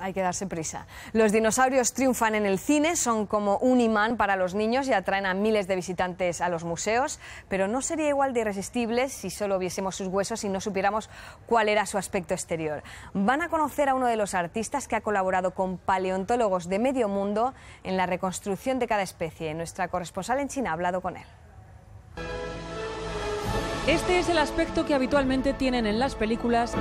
hay que darse prisa. Los dinosaurios triunfan en el cine, son como un imán para los niños y atraen a miles de visitantes a los museos, pero no sería igual de irresistibles si solo viésemos sus huesos y no supiéramos cuál era su aspecto exterior. Van a conocer a uno de los artistas que ha colaborado con paleontólogos de medio mundo en la reconstrucción de cada especie. Nuestra corresponsal en China ha hablado con él. Este es el aspecto que habitualmente tienen en las películas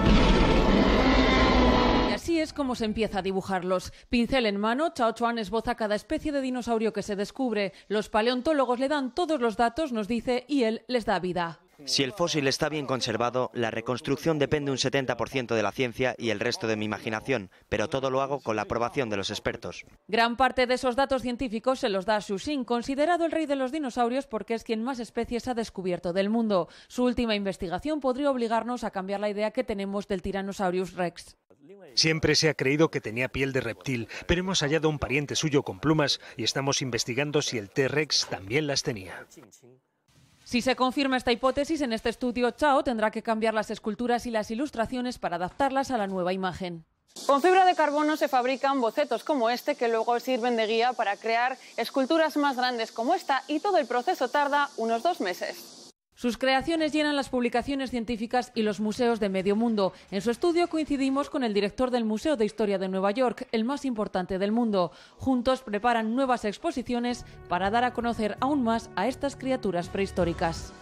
Así es como se empieza a dibujarlos. Pincel en mano, Chao Chuan esboza cada especie de dinosaurio que se descubre. Los paleontólogos le dan todos los datos, nos dice, y él les da vida. Si el fósil está bien conservado, la reconstrucción depende un 70% de la ciencia y el resto de mi imaginación, pero todo lo hago con la aprobación de los expertos. Gran parte de esos datos científicos se los da Xu Xin, considerado el rey de los dinosaurios porque es quien más especies ha descubierto del mundo. Su última investigación podría obligarnos a cambiar la idea que tenemos del Tyrannosaurus rex. Siempre se ha creído que tenía piel de reptil, pero hemos hallado un pariente suyo con plumas y estamos investigando si el T-Rex también las tenía. Si se confirma esta hipótesis, en este estudio Chao tendrá que cambiar las esculturas y las ilustraciones para adaptarlas a la nueva imagen. Con fibra de carbono se fabrican bocetos como este que luego sirven de guía para crear esculturas más grandes como esta y todo el proceso tarda unos dos meses. Sus creaciones llenan las publicaciones científicas y los museos de medio mundo. En su estudio coincidimos con el director del Museo de Historia de Nueva York, el más importante del mundo. Juntos preparan nuevas exposiciones para dar a conocer aún más a estas criaturas prehistóricas.